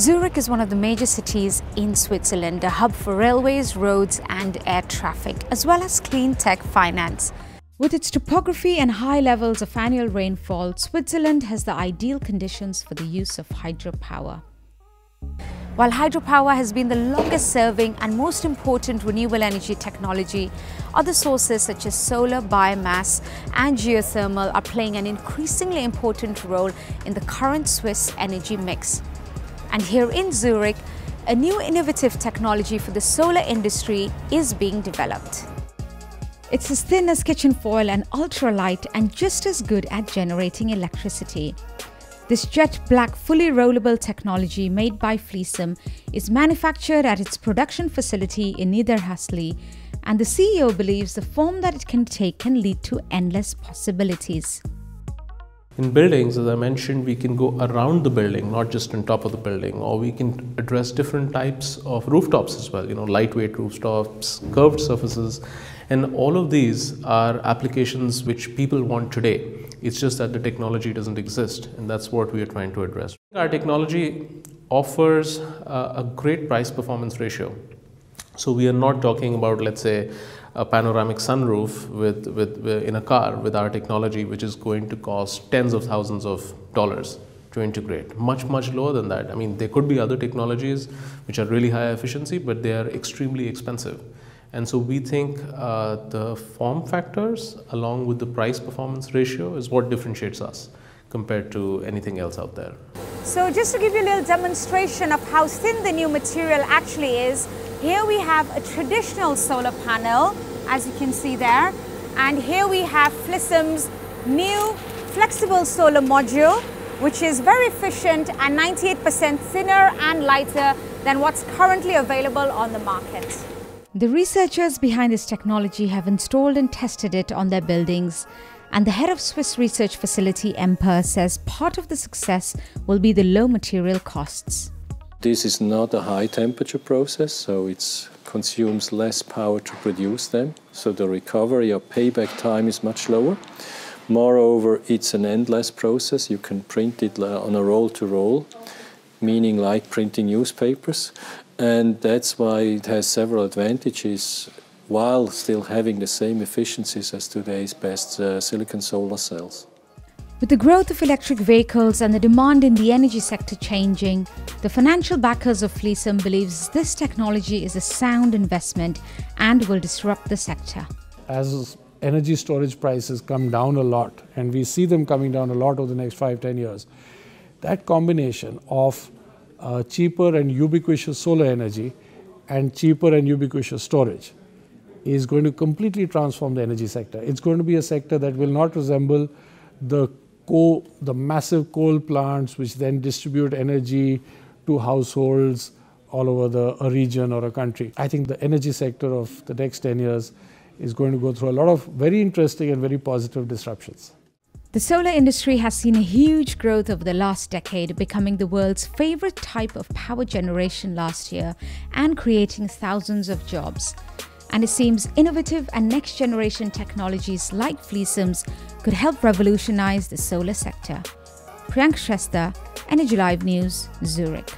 Zurich is one of the major cities in Switzerland, a hub for railways, roads and air traffic, as well as clean tech finance. With its topography and high levels of annual rainfall, Switzerland has the ideal conditions for the use of hydropower. While hydropower has been the longest serving and most important renewable energy technology, other sources such as solar, biomass and geothermal are playing an increasingly important role in the current Swiss energy mix. And here in Zurich, a new innovative technology for the solar industry is being developed. It's as thin as kitchen foil and ultralight and just as good at generating electricity. This jet black fully rollable technology made by Flisom is manufactured at its production facility in Niederhasli and the CEO believes the form that it can take can lead to endless possibilities. In buildings, as I mentioned, we can go around the building, not just on top of the building, or we can address different types of rooftops as well, you know, lightweight rooftops, curved surfaces, and all of these are applications which people want today. It's just that the technology doesn't exist, and that's what we are trying to address. Our technology offers uh, a great price performance ratio. So we are not talking about, let's say, a panoramic sunroof with, with, in a car with our technology, which is going to cost tens of thousands of dollars to integrate. Much, much lower than that. I mean, there could be other technologies which are really high efficiency, but they are extremely expensive. And so we think uh, the form factors along with the price performance ratio is what differentiates us compared to anything else out there. So just to give you a little demonstration of how thin the new material actually is, here we have a traditional solar panel, as you can see there. And here we have Flisom's new flexible solar module, which is very efficient and 98% thinner and lighter than what's currently available on the market. The researchers behind this technology have installed and tested it on their buildings. And the head of Swiss research facility EMPA says part of the success will be the low material costs. This is not a high temperature process, so it consumes less power to produce them. So the recovery or payback time is much lower. Moreover, it's an endless process. You can print it on a roll to roll, meaning like printing newspapers. And that's why it has several advantages while still having the same efficiencies as today's best uh, silicon solar cells. With the growth of electric vehicles and the demand in the energy sector changing, the financial backers of Flisom believes this technology is a sound investment and will disrupt the sector. As energy storage prices come down a lot, and we see them coming down a lot over the next five, ten years, that combination of uh, cheaper and ubiquitous solar energy and cheaper and ubiquitous storage is going to completely transform the energy sector. It's going to be a sector that will not resemble the coal, the massive coal plants which then distribute energy to households all over the, a region or a country. I think the energy sector of the next 10 years is going to go through a lot of very interesting and very positive disruptions. The solar industry has seen a huge growth over the last decade, becoming the world's favorite type of power generation last year and creating thousands of jobs and it seems innovative and next generation technologies like Flisom's could help revolutionize the solar sector. Priyanka Shrestha, Energy Live News, Zurich.